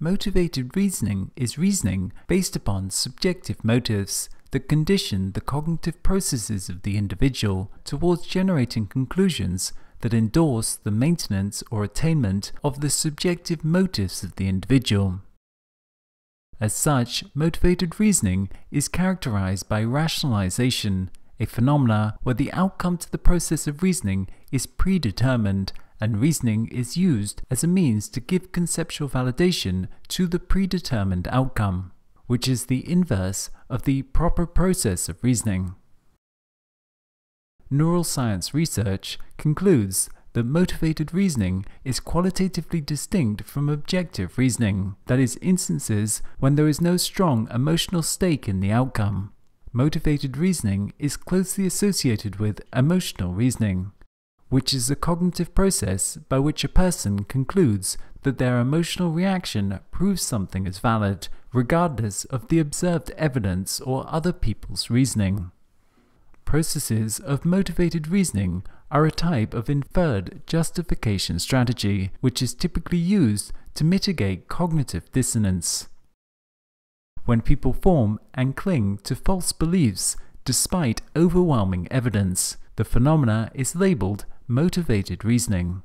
Motivated reasoning is reasoning based upon subjective motives that condition the cognitive processes of the individual towards generating conclusions that endorse the maintenance or attainment of the subjective motives of the individual. As such, motivated reasoning is characterized by rationalization, a phenomena where the outcome to the process of reasoning is predetermined and reasoning is used as a means to give conceptual validation to the predetermined outcome, which is the inverse of the proper process of reasoning. Neuroscience research concludes that motivated reasoning is qualitatively distinct from objective reasoning, that is, instances when there is no strong emotional stake in the outcome. Motivated reasoning is closely associated with emotional reasoning, which is a cognitive process by which a person concludes that their emotional reaction proves something is valid, regardless of the observed evidence or other people's reasoning. Processes of motivated reasoning are a type of inferred justification strategy which is typically used to mitigate cognitive dissonance. When people form and cling to false beliefs despite overwhelming evidence, the phenomena is labeled motivated reasoning.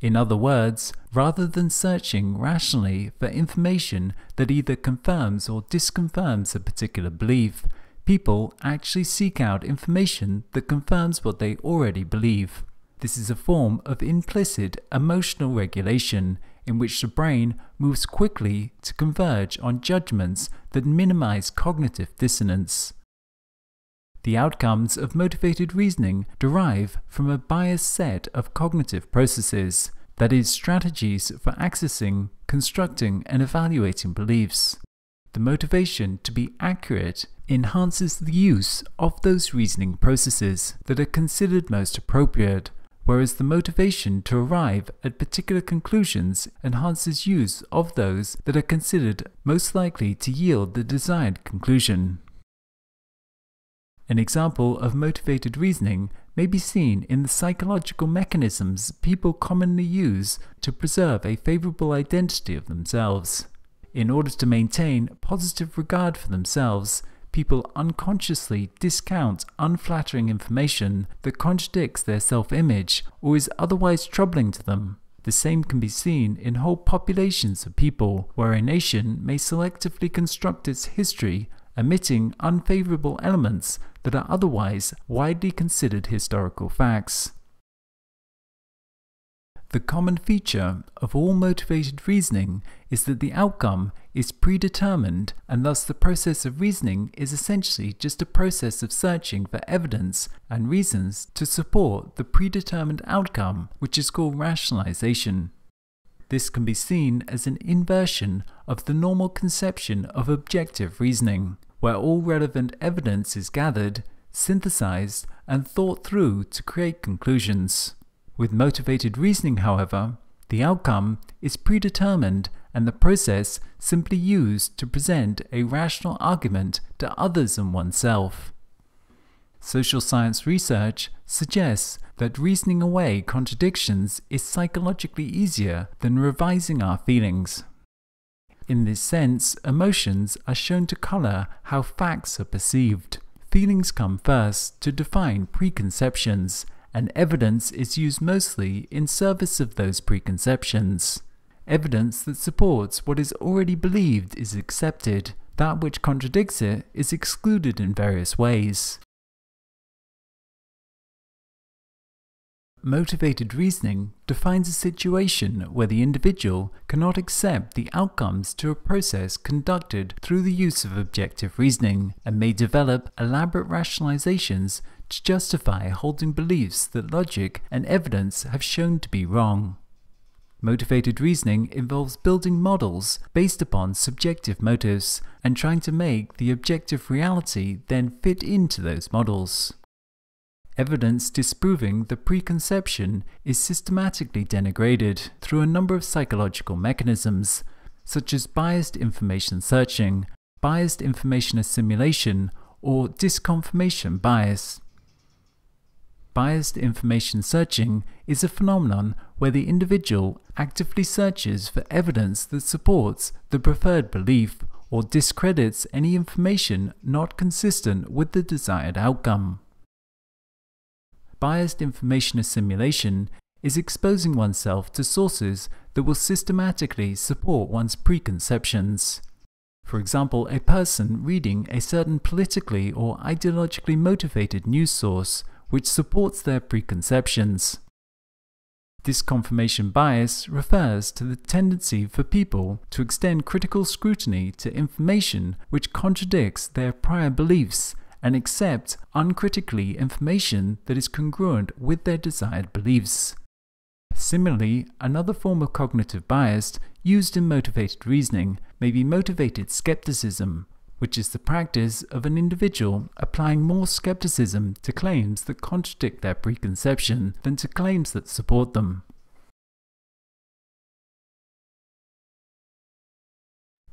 In other words, rather than searching rationally for information that either confirms or disconfirms a particular belief, people actually seek out information that confirms what they already believe. This is a form of implicit emotional regulation in which the brain moves quickly to converge on judgments that minimize cognitive dissonance. The outcomes of motivated reasoning derive from a biased set of cognitive processes, that is, strategies for accessing, constructing, and evaluating beliefs. The motivation to be accurate enhances the use of those reasoning processes that are considered most appropriate, whereas the motivation to arrive at particular conclusions enhances use of those that are considered most likely to yield the desired conclusion. An example of motivated reasoning may be seen in the psychological mechanisms people commonly use to preserve a favorable identity of themselves. In order to maintain positive regard for themselves, people unconsciously discount unflattering information that contradicts their self image or is otherwise troubling to them. The same can be seen in whole populations of people, where a nation may selectively construct its history, omitting unfavorable elements that are otherwise widely considered historical facts. The common feature of all motivated reasoning is that the outcome is predetermined, and thus the process of reasoning is essentially just a process of searching for evidence and reasons to support the predetermined outcome, which is called rationalization. This can be seen as an inversion of the normal conception of objective reasoning where all relevant evidence is gathered, synthesized, and thought through to create conclusions. With motivated reasoning, however, the outcome is predetermined and the process simply used to present a rational argument to others and oneself. Social science research suggests that reasoning away contradictions is psychologically easier than revising our feelings. In this sense, emotions are shown to color how facts are perceived. Feelings come first to define preconceptions, and evidence is used mostly in service of those preconceptions. Evidence that supports what is already believed is accepted, that which contradicts it is excluded in various ways. Motivated reasoning defines a situation where the individual cannot accept the outcomes to a process conducted through the use of objective reasoning and may develop elaborate rationalizations to justify holding beliefs that logic and evidence have shown to be wrong. Motivated reasoning involves building models based upon subjective motives and trying to make the objective reality then fit into those models. Evidence disproving the preconception is systematically denigrated through a number of psychological mechanisms, such as biased information searching, biased information assimilation, or disconfirmation bias. Biased information searching is a phenomenon where the individual actively searches for evidence that supports the preferred belief or discredits any information not consistent with the desired outcome. Biased information assimilation is exposing oneself to sources that will systematically support one's preconceptions. For example, a person reading a certain politically or ideologically motivated news source which supports their preconceptions. This confirmation bias refers to the tendency for people to extend critical scrutiny to information which contradicts their prior beliefs and accept uncritically information that is congruent with their desired beliefs. Similarly, another form of cognitive bias used in motivated reasoning may be motivated skepticism, which is the practice of an individual applying more skepticism to claims that contradict their preconception than to claims that support them.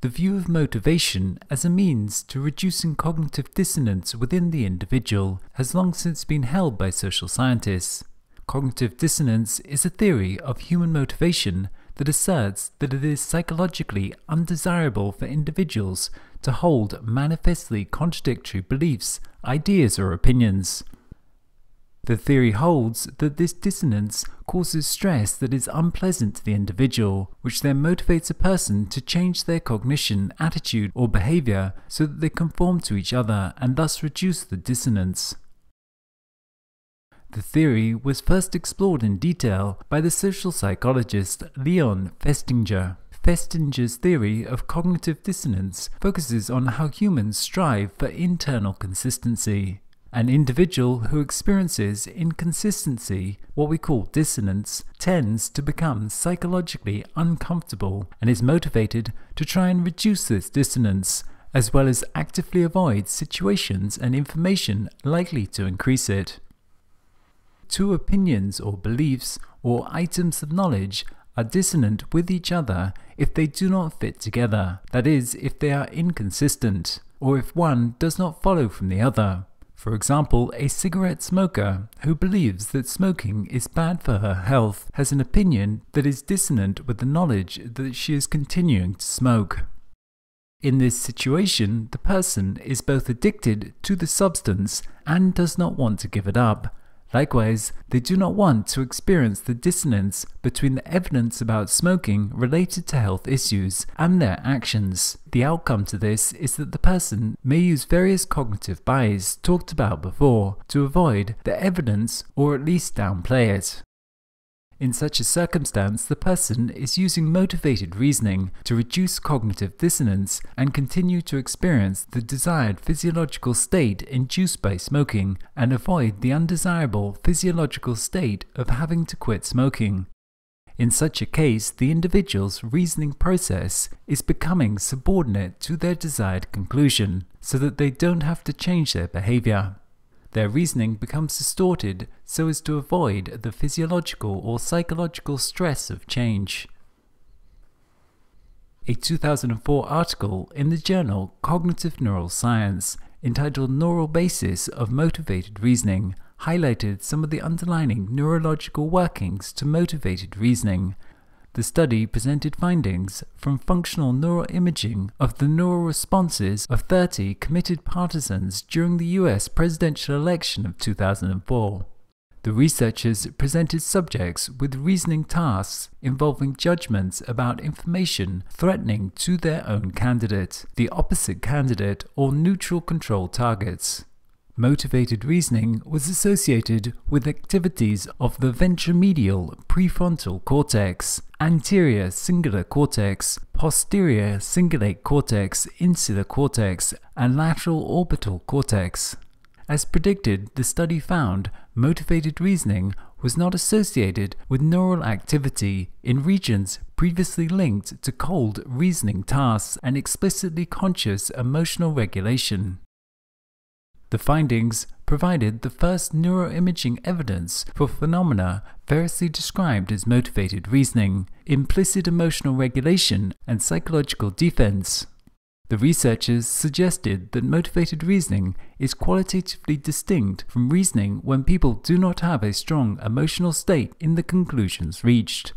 The view of motivation as a means to reducing cognitive dissonance within the individual has long since been held by social scientists. Cognitive dissonance is a theory of human motivation that asserts that it is psychologically undesirable for individuals to hold manifestly contradictory beliefs, ideas, or opinions. The theory holds that this dissonance causes stress that is unpleasant to the individual, which then motivates a person to change their cognition, attitude, or behavior so that they conform to each other and thus reduce the dissonance. The theory was first explored in detail by the social psychologist Leon Festinger. Festinger's theory of cognitive dissonance focuses on how humans strive for internal consistency. An individual who experiences inconsistency, what we call dissonance, tends to become psychologically uncomfortable and is motivated to try and reduce this dissonance, as well as actively avoid situations and information likely to increase it two opinions or beliefs or items of knowledge are dissonant with each other if they do not fit together, that is, if they are inconsistent, or if one does not follow from the other. For example, a cigarette smoker who believes that smoking is bad for her health has an opinion that is dissonant with the knowledge that she is continuing to smoke. In this situation, the person is both addicted to the substance and does not want to give it up, Likewise, they do not want to experience the dissonance between the evidence about smoking related to health issues and their actions. The outcome to this is that the person may use various cognitive biases talked about before to avoid the evidence or at least downplay it. In such a circumstance, the person is using motivated reasoning to reduce cognitive dissonance and continue to experience the desired physiological state induced by smoking and avoid the undesirable physiological state of having to quit smoking. In such a case, the individual's reasoning process is becoming subordinate to their desired conclusion, so that they don't have to change their behavior their reasoning becomes distorted so as to avoid the physiological or psychological stress of change. A 2004 article in the journal Cognitive Neuroscience entitled Neural Basis of Motivated Reasoning highlighted some of the underlying neurological workings to motivated reasoning the study presented findings from functional neuroimaging of the neural responses of 30 committed partisans during the US presidential election of 2004. The researchers presented subjects with reasoning tasks involving judgments about information threatening to their own candidate, the opposite candidate, or neutral control targets. Motivated reasoning was associated with activities of the ventromedial prefrontal cortex, anterior cingulate cortex, posterior cingulate cortex, insular cortex, and lateral orbital cortex. As predicted, the study found motivated reasoning was not associated with neural activity in regions previously linked to cold reasoning tasks and explicitly conscious emotional regulation. The findings provided the first neuroimaging evidence for phenomena variously described as motivated reasoning, implicit emotional regulation, and psychological defense. The researchers suggested that motivated reasoning is qualitatively distinct from reasoning when people do not have a strong emotional state in the conclusions reached.